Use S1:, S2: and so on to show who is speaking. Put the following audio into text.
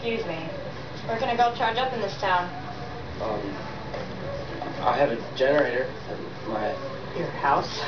S1: Excuse me. Where can I go charge up in this town?
S2: Um, I have a generator at my
S1: Your house?